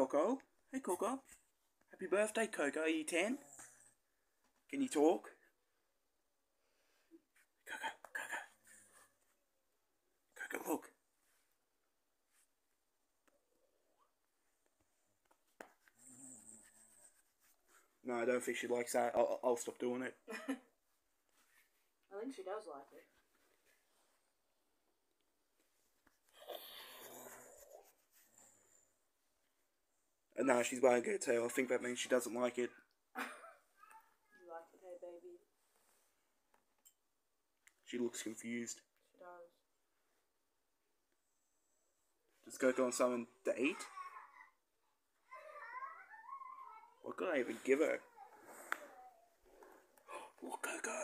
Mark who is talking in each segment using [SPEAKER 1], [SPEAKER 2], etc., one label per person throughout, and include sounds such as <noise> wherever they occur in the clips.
[SPEAKER 1] Coco. Hey, Coco. Happy birthday, Coco. Are you 10? Can you talk? Coco, Coco. Coco, look. No, I don't think she likes that. I'll, I'll stop doing it. <laughs>
[SPEAKER 2] I think she does like it.
[SPEAKER 1] And now she's wagging her tail. I think that means she doesn't like it.
[SPEAKER 2] You like it, hey baby?
[SPEAKER 1] She looks confused.
[SPEAKER 2] She does.
[SPEAKER 1] Does Coco want something to eat? What could I even give her? <gasps> Look, Coco.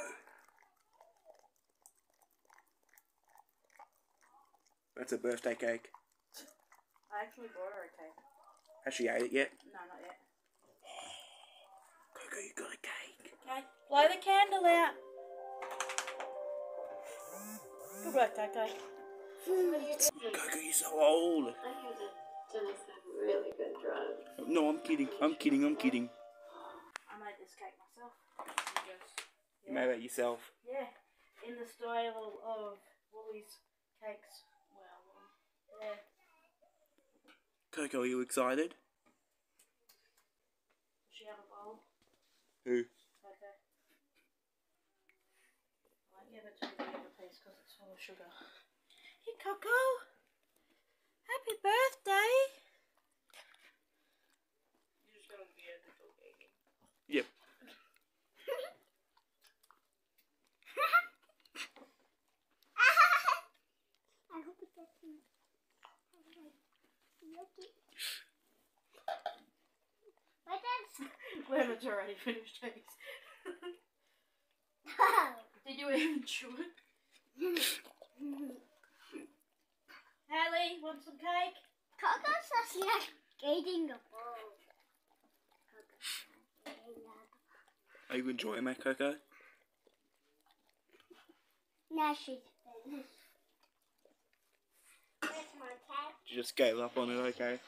[SPEAKER 1] That's a birthday cake.
[SPEAKER 2] I actually bought her a cake.
[SPEAKER 1] Has she ate it yet?
[SPEAKER 2] No, not yet.
[SPEAKER 1] Coco, you got a cake.
[SPEAKER 2] Okay, blow the candle out. Good work, Coco.
[SPEAKER 1] Coco, you're so old.
[SPEAKER 3] I heard that Dennis have really good drugs.
[SPEAKER 1] No, I'm kidding. I'm kidding. I'm kidding.
[SPEAKER 2] I made this cake myself. Just,
[SPEAKER 1] You made it yourself.
[SPEAKER 2] Yeah, in the style of Woolies cakes.
[SPEAKER 1] Coco, are you excited?
[SPEAKER 2] Does she have a bowl?
[SPEAKER 1] Who?
[SPEAKER 2] Okay. I won't give it to you the other piece because it's full of sugar. Hey, Coco. Happy birthday. You're just gonna be a little baby.
[SPEAKER 1] Yep.
[SPEAKER 3] I hope it gets me. My dad's. <laughs>
[SPEAKER 2] Lemon's already finished his. <laughs> Did you even chew it? <laughs> Hallie, want some cake?
[SPEAKER 3] Coco says you're eating a bowl.
[SPEAKER 1] Are you enjoying that, Coco?
[SPEAKER 3] Now she's finished. There's my cat.
[SPEAKER 1] You just gave up on it, okay?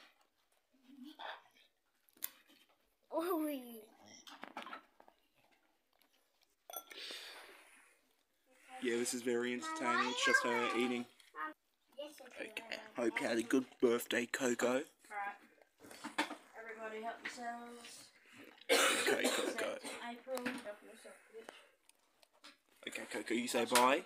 [SPEAKER 3] Oh,
[SPEAKER 1] Yeah, this is very entertaining. It's just her eating. Okay. Hope you had a good birthday, Coco.
[SPEAKER 2] Alright. Everybody help yourselves.
[SPEAKER 1] Okay, Coco.
[SPEAKER 2] April, help yourself, bitch.
[SPEAKER 1] Okay, Coco, you say bye.